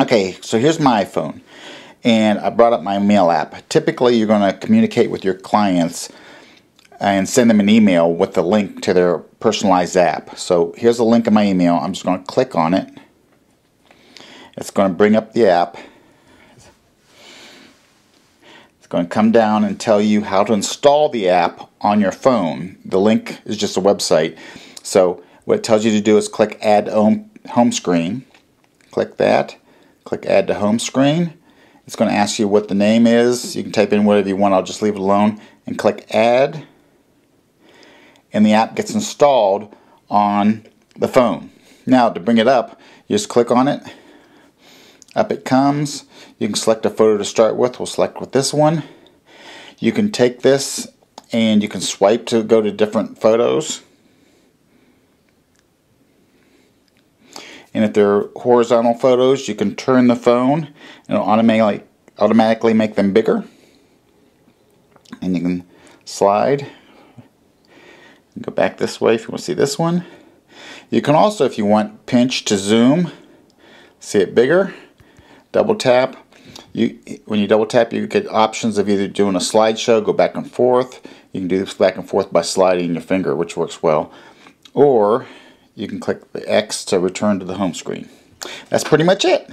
Okay, so here's my iPhone. And I brought up my mail app. Typically, you're going to communicate with your clients and send them an email with the link to their personalized app. So here's a link in my email. I'm just going to click on it. It's going to bring up the app. It's going to come down and tell you how to install the app on your phone. The link is just a website. So what it tells you to do is click add home, home screen. Click that. Click add to home screen. It's going to ask you what the name is. You can type in whatever you want. I'll just leave it alone. And click add. And the app gets installed on the phone. Now to bring it up, you just click on it. Up it comes. You can select a photo to start with. We'll select with this one. You can take this and you can swipe to go to different photos. And if they're horizontal photos, you can turn the phone and it'll automatically, automatically make them bigger. And you can slide. Go back this way if you want to see this one. You can also, if you want, pinch to zoom. See it bigger. Double tap. You, when you double tap, you get options of either doing a slideshow, go back and forth. You can do this back and forth by sliding your finger, which works well. Or you can click the X to return to the home screen. That's pretty much it.